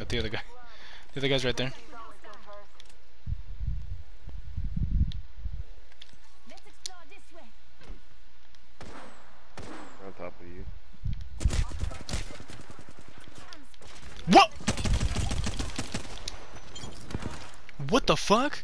Got the other guy. The other guy's right there. On top of you. What? What the fuck?